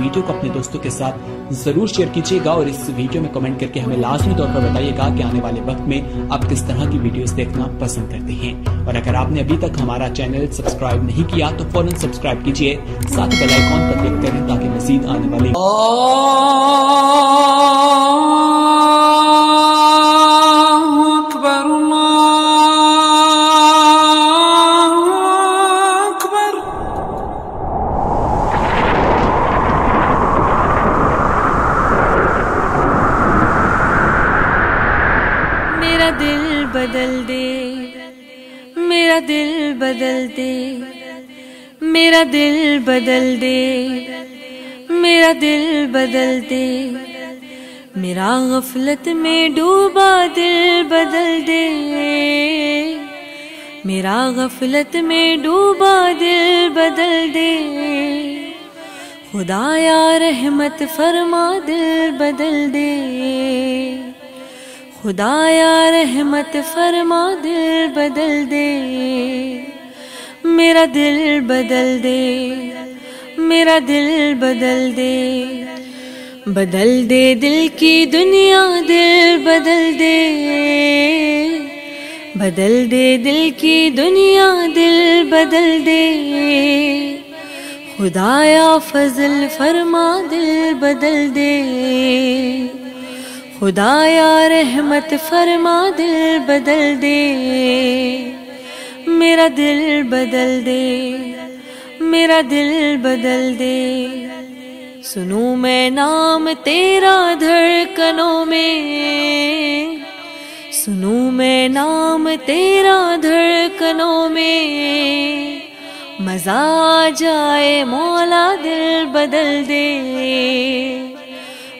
Video کو اپنے دوستوں کے ساتھ ضرور شیئر کیجیے گا اور اس ویڈیو میں کمنٹ کر کے ہمیں لازمی طور پر بتائیے گا کہ آنے والے وقت میں آپ کس طرح کی ویڈیوز دیکھنا پسند کرتے ہیں۔ اور اگر آپ نے ابھی تک ہمارا چینل سبسکرائب نہیں کیا تو فوراً سبسکرائب کیجیے۔ ساتھ بیل آئیکن پر کلک کریں تاکہ مزید آنے والے میرا دل بدل دے، میرا دل بدل دے، میرا دل بدل دے، میرا دل بدل دے۔ میرا غفلت میں ڈوبا دل بدل دے۔ میرا غفلت میں ڈوبا دل بدل دے۔ خدایا رحمت فرما دل بدل دے۔ خدایا رحمت فرما، دل بدل دے۔ میرا دل بدل دے۔ میرا دل بدل دے۔ بدل دے دل کی دنیا، دل بدل دے۔ بدل دے دل کی دنیا، دل بدل دے۔ خدایا فضل فرما، دل بدل دے۔ خدایا رحمت فرما، دل بدل دے۔ میرا دل بدل دے۔ میرا دل بدل دے۔ سنوں میں نام تیرا دھڑکنوں میں۔ سنوں میں نام تیرا دھڑکنوں میں۔ مزہ آ جائے، مولا دل بدل دے۔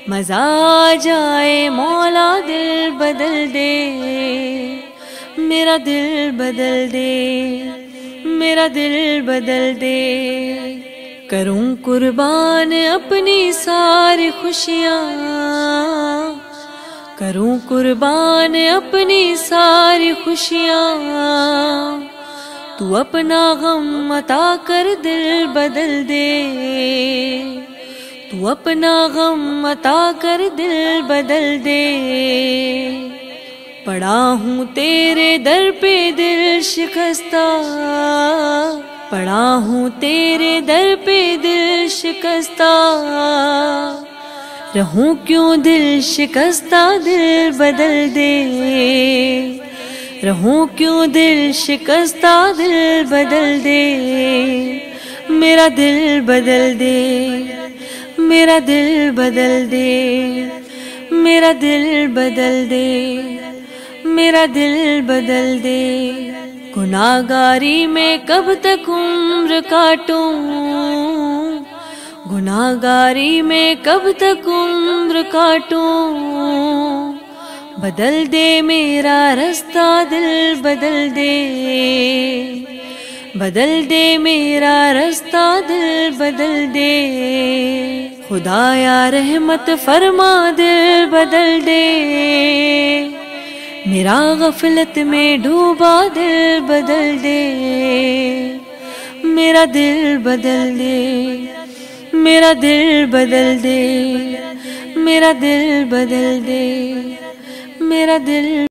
مزہ آ جائے، مولا دل بدل دے۔ میرا دل بدل دے، میرا دل بدل دے۔ کروں قربان اپنی ساری خوشیاں۔ کروں قربان اپنی ساری خوشیاں۔ تو اپنا غم عطا کر دل بدل دے۔ تو اپنا غم عطا کر دل بدل دے۔ پڑا ہوں تیرے در پہ دل شکستہ۔ پڑا ہوں تیرے در پہ دل شکستہ۔ رہوں کیوں دل شکستہ دل بدل دے۔ رہوں کیوں دل شکستہ دل بدل دے۔ میرا دل بدل دے۔ میرا دل بدل دے، میرا دل بدل دے، میرا دل بدل دے۔ گناگاری میں کب تک عمر کاٹوں؟ گناگاری میں کب تک عمر کاٹوں؟ بدل دے میرا رستہ دل بدل دے۔ بدل دے میرا رستہ دل بدل دے۔ خدایا رحمت فرما دل بدل دے۔ میرا غفلت میں ڈوبا دل بدل دے۔ میرا دل بدل دے۔ میرا دل بدل دے۔ میرا دل بدل دے۔ میرا دل